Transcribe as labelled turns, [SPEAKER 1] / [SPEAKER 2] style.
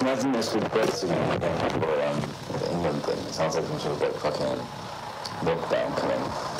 [SPEAKER 1] Imagine this with Brexit again, remember um, the England thing. It sounds like some sort of like fucking lockdown coming.